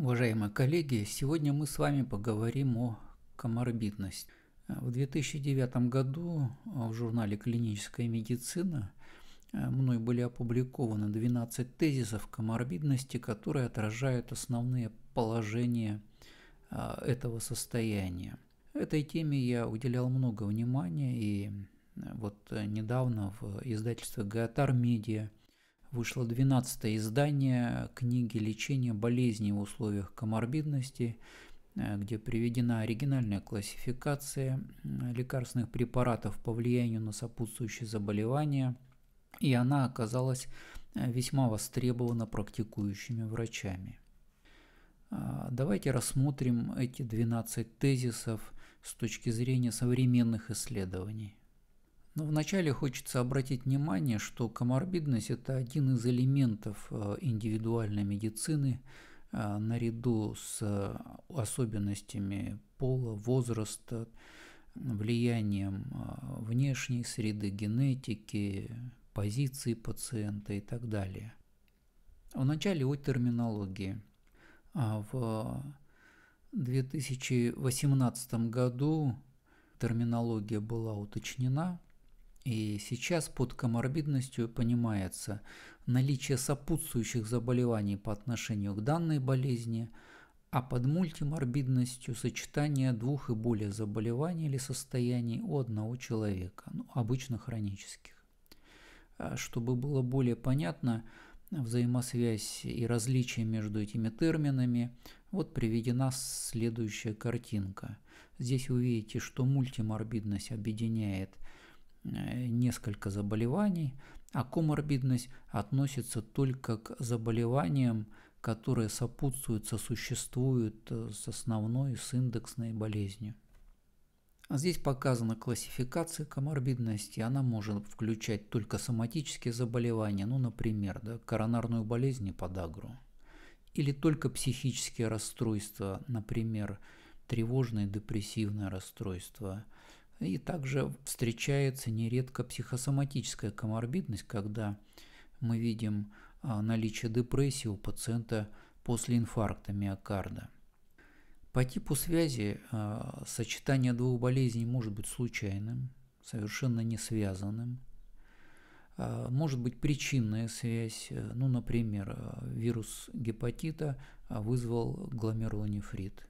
Уважаемые коллеги, сегодня мы с вами поговорим о коморбидности. В 2009 году в журнале «Клиническая медицина» мной были опубликованы 12 тезисов коморбидности, которые отражают основные положения а, этого состояния. Этой теме я уделял много внимания, и вот недавно в издательстве «Гаотар Медиа» вышло 12 издание книги «Лечение болезней в условиях коморбидности», э, где приведена оригинальная классификация лекарственных препаратов по влиянию на сопутствующие заболевания, и она оказалась э, весьма востребована практикующими врачами. А, давайте рассмотрим эти 12 тезисов с точки зрения современных исследований. Но вначале хочется обратить внимание, что коморбидность – это один из элементов э, индивидуальной медицины э, наряду с э, особенностями пола, возраста, влиянием внешней среды, генетики, позиции пациента и так далее. Вначале о терминологии. А в 2018 году терминология была уточнена – и сейчас под коморбидностью понимается наличие сопутствующих заболеваний по отношению к данной болезни, а под мультиморбидностью сочетание двух и более заболеваний или состояний у одного человека, ну, обычно хронических. А чтобы было более понятно взаимосвязь и различия между этими терминами, вот приведена следующая картинка. Здесь вы видите, что мультиморбидность объединяет – несколько заболеваний, а коморбидность относится только к заболеваниям, которые сопутствуют, сосуществуют э, с основной, с индексной болезнью. Здесь показана классификация коморбидности. Она может включать только соматические заболевания, ну, например, да, коронарную болезнь и подагру. Или только психические расстройства, например, тревожное депрессивное расстройство – и также встречается нередко психосоматическая коморбидность, когда мы видим а, наличие депрессии у пациента после инфаркта миокарда. По типу связи а, сочетание двух болезней может быть случайным, совершенно не связанным. А, может быть причинная связь, ну, например, вирус гепатита вызвал гломерулонефрит –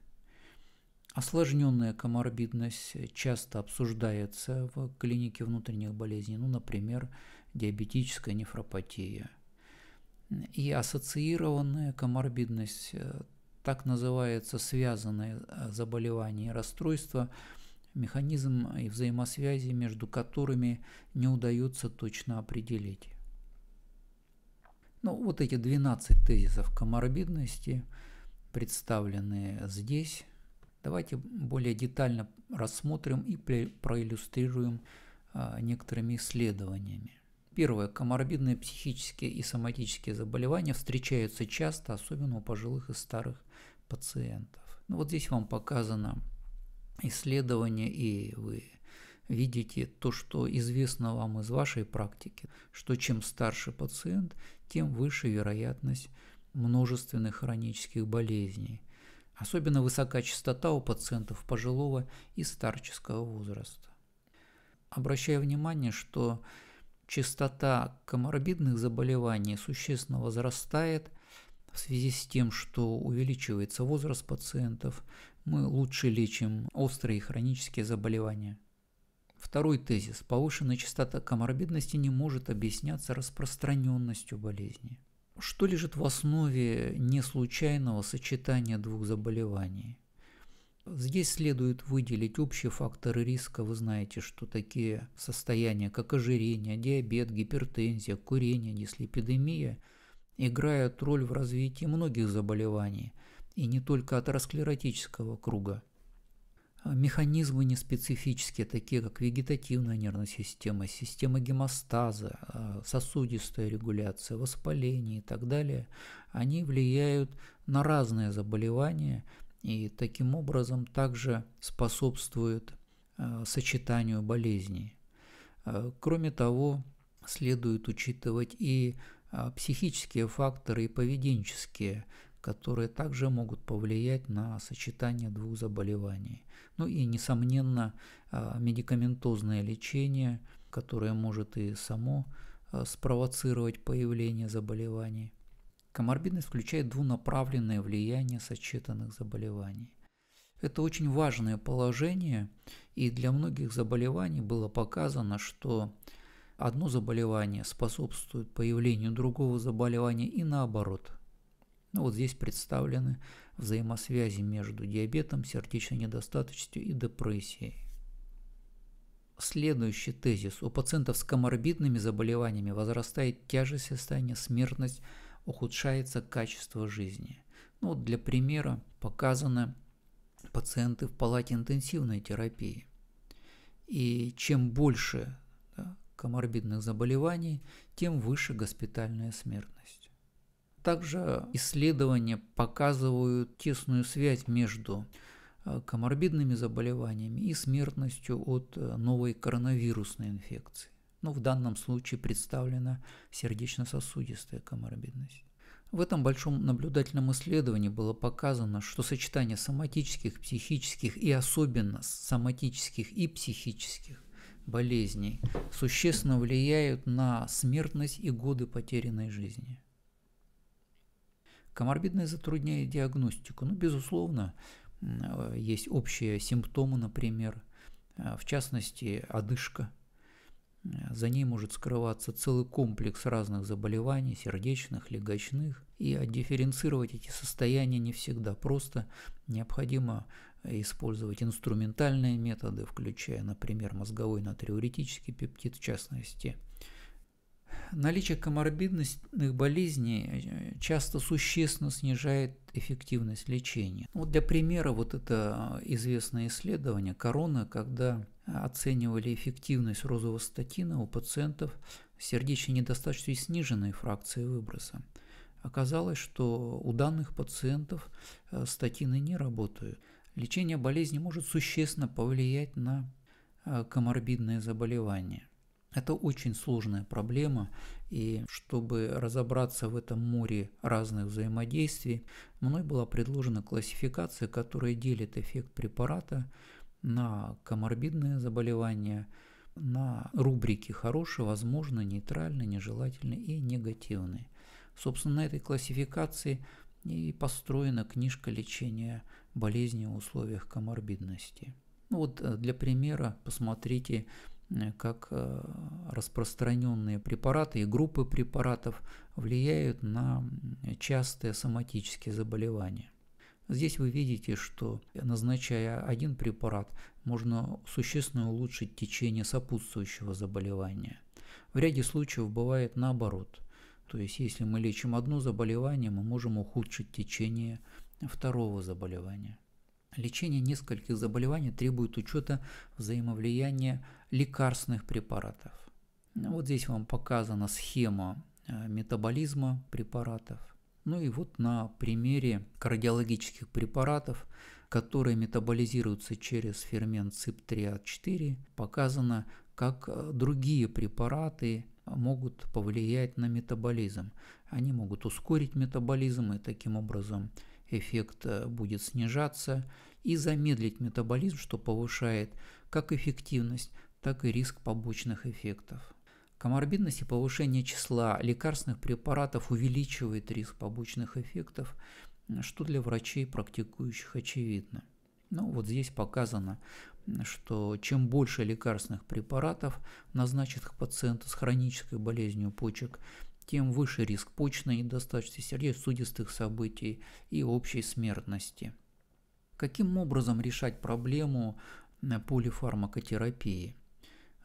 Осложненная коморбидность часто обсуждается в клинике внутренних болезней, ну, например, диабетическая нефропатия. И ассоциированная коморбидность, э, так называется связанное э, заболевание и расстройство, механизм и взаимосвязи между которыми не удается точно определить. Ну, вот эти 12 тезисов коморбидности представлены здесь. Давайте более детально рассмотрим и проиллюстрируем а, некоторыми исследованиями. Первое. Коморбидные психические и соматические заболевания встречаются часто, особенно у пожилых и старых пациентов. Ну, вот здесь вам показано исследование, и вы видите то, что известно вам из вашей практики, что чем старше пациент, тем выше вероятность множественных хронических болезней – Особенно высока частота у пациентов пожилого и старческого возраста. Обращаю внимание, что частота коморбидных заболеваний существенно возрастает в связи с тем, что увеличивается возраст пациентов, мы лучше лечим острые и хронические заболевания. Второй тезис. Повышенная частота коморбидности не может объясняться распространенностью болезни. Что лежит в основе неслучайного сочетания двух заболеваний? Здесь следует выделить общие факторы риска. Вы знаете, что такие состояния, как ожирение, диабет, гипертензия, курение, дислепидемия играют роль в развитии многих заболеваний, и не только атеросклеротического круга. А механизмы неспецифические, такие как вегетативная нервная система, система гемостаза, а, сосудистая регуляция, воспаление и так далее, они влияют на разные заболевания и таким образом также способствуют а, сочетанию болезней. Кроме того, следует учитывать и психические факторы и поведенческие, которые также могут повлиять на сочетание двух заболеваний. Ну и, несомненно, а, медикаментозное лечение, которое может и само а, спровоцировать появление заболеваний. Коморбидность включает двунаправленное влияние сочетанных заболеваний. Это очень важное положение, и для многих заболеваний было показано, что одно заболевание способствует появлению другого заболевания и наоборот. Ну, вот здесь представлены взаимосвязи между диабетом, сердечной недостаточностью и депрессией. Следующий тезис. У пациентов с коморбидными заболеваниями возрастает тяжесть состояния, смертность, ухудшается качество жизни. Ну, вот для примера показаны пациенты в палате интенсивной терапии. И чем больше да, коморбидных заболеваний, тем выше госпитальная смертность. Также исследования показывают тесную связь между э, коморбидными заболеваниями и смертностью от э, новой коронавирусной инфекции. Ну, в данном случае представлена сердечно-сосудистая коморбидность. В этом большом наблюдательном исследовании было показано, что сочетание соматических, психических и особенно соматических и психических болезней существенно влияют на смертность и годы потерянной жизни. Коморбидное затрудняет диагностику. Ну, безусловно, есть общие симптомы, например, в частности, одышка – за ней может скрываться целый комплекс разных заболеваний, сердечных, легочных, и отдифференцировать эти состояния не всегда просто. Необходимо использовать инструментальные методы, включая, например, мозговой натриуретический пептид в частности – Наличие коморбидных болезней э, часто существенно снижает эффективность лечения. Вот для примера вот это известное исследование корона, когда оценивали эффективность розовостатина у пациентов с сердечной недостаточностью и сниженной фракцией выброса. Оказалось, что у данных пациентов э, статины не работают. Лечение болезни может существенно повлиять на э, коморбидные заболевания. Это очень сложная проблема, и чтобы разобраться в этом море разных взаимодействий, мной была предложена классификация, которая делит эффект препарата на коморбидные заболевания, на рубрики «хороший», «возможно», «нейтральный», «нежелательный» и «негативный». Собственно, на этой классификации и построена книжка лечения болезни в условиях коморбидности. Ну вот э, для примера посмотрите как э, распространенные препараты и группы препаратов влияют на частые соматические заболевания. Здесь вы видите, что назначая один препарат, можно существенно улучшить течение сопутствующего заболевания. В ряде случаев бывает наоборот. То есть, если мы лечим одно заболевание, мы можем ухудшить течение второго заболевания. Лечение нескольких заболеваний требует учета взаимовлияния лекарственных препаратов. Вот здесь вам показана схема э, метаболизма препаратов. Ну и вот на примере кардиологических препаратов, которые метаболизируются через фермент CYP3A4, показано, как э, другие препараты могут повлиять на метаболизм. Они могут ускорить метаболизм и таким образом эффект э, будет снижаться, и замедлить метаболизм, что повышает как эффективность, так и риск побочных эффектов. Коморбидность и повышение числа лекарственных препаратов увеличивает риск побочных эффектов, что для врачей, практикующих, очевидно. Ну, вот здесь показано, что чем больше лекарственных препаратов назначенных пациенту с хронической болезнью почек, тем выше риск почной недостаточности, сердечно-судистых событий и общей смертности. Каким образом решать проблему э, полифармакотерапии?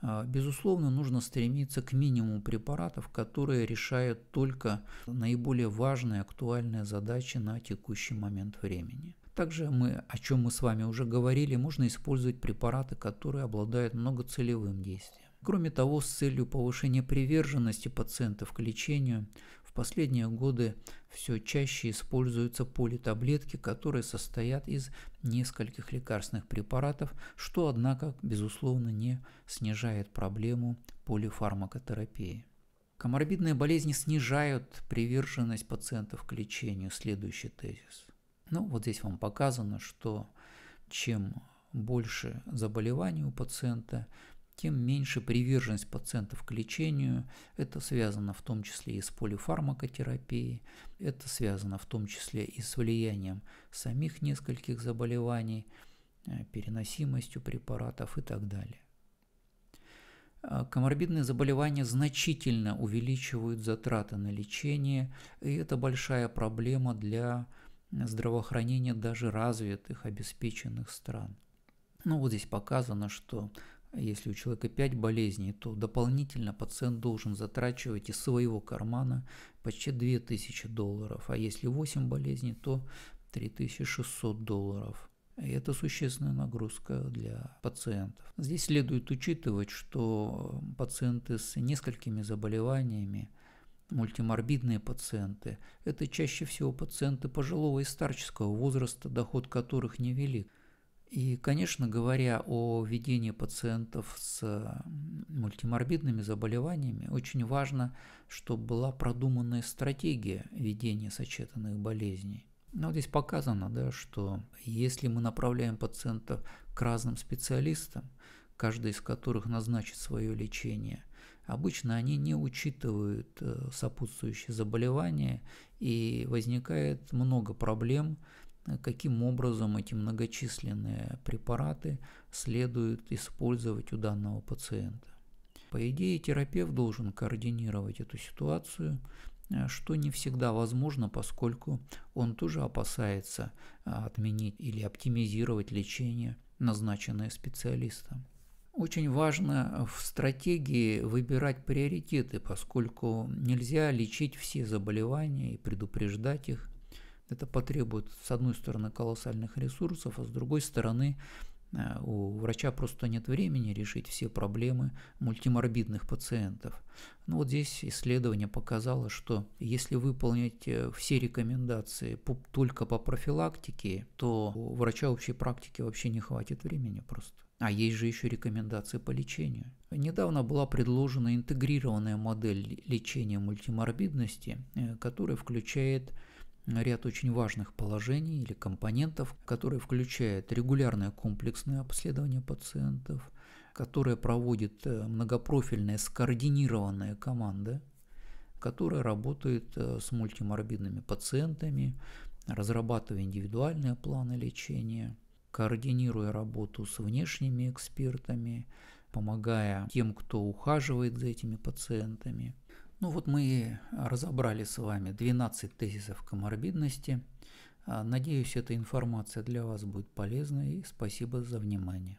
А, безусловно, нужно стремиться к минимуму препаратов, которые решают только наиболее важные актуальные задачи на текущий момент времени. Также мы, о чем мы с вами уже говорили, можно использовать препараты, которые обладают многоцелевым действием. Кроме того, с целью повышения приверженности пациентов к лечению, последние годы все чаще используются политаблетки, которые состоят из нескольких лекарственных препаратов, что, однако, безусловно, не снижает проблему полифармакотерапии. Коморбидные болезни снижают приверженность пациентов к лечению. Следующий тезис. Ну, вот здесь вам показано, что чем больше заболеваний у пациента, тем меньше приверженность пациентов к лечению. Это связано в том числе и с полифармакотерапией, это связано в том числе и с влиянием самих нескольких заболеваний, э, переносимостью препаратов и так далее. А коморбидные заболевания значительно увеличивают затраты на лечение, и это большая проблема для здравоохранения даже развитых, обеспеченных стран. Ну вот здесь показано, что если у человека 5 болезней, то дополнительно пациент должен затрачивать из своего кармана почти 2000 долларов, а если 8 болезней, то 3600 долларов. И это существенная нагрузка для пациентов. Здесь следует учитывать, что пациенты с несколькими заболеваниями, мультиморбидные пациенты, это чаще всего пациенты пожилого и старческого возраста, доход которых невелик. И, конечно, говоря о ведении пациентов с мультиморбидными заболеваниями, очень важно, чтобы была продуманная стратегия ведения сочетанных болезней. Но здесь показано, да, что если мы направляем пациентов к разным специалистам, каждый из которых назначит свое лечение, обычно они не учитывают э, сопутствующие заболевания и возникает много проблем, каким образом эти многочисленные препараты следует использовать у данного пациента. По идее, терапевт должен координировать эту ситуацию, Э, что не всегда возможно, поскольку он тоже опасается э, отменить или оптимизировать лечение, назначенное специалистом. Очень важно в стратегии выбирать приоритеты, поскольку нельзя лечить все заболевания и предупреждать их. Это потребует, с одной стороны, колоссальных ресурсов, а с другой стороны, Э, у врача просто нет времени решить все проблемы мультиморбидных пациентов. Но вот здесь исследование показало, что если выполнить э, все рекомендации только по профилактике, то у врача общей практики вообще не хватит времени просто. А есть же еще рекомендации по лечению. Недавно была предложена интегрированная модель лечения мультиморбидности, э, которая включает ряд очень важных положений или компонентов, которые включают регулярное комплексное обследование пациентов, которое проводит э, многопрофильная скоординированная команда, которая работает э, с мультиморбидными пациентами, разрабатывая индивидуальные планы лечения, координируя работу с внешними экспертами, помогая тем, кто ухаживает за этими пациентами – ну вот мы разобрали с вами 12 тезисов коморбидности. А, надеюсь, эта информация для вас будет полезной и спасибо за внимание.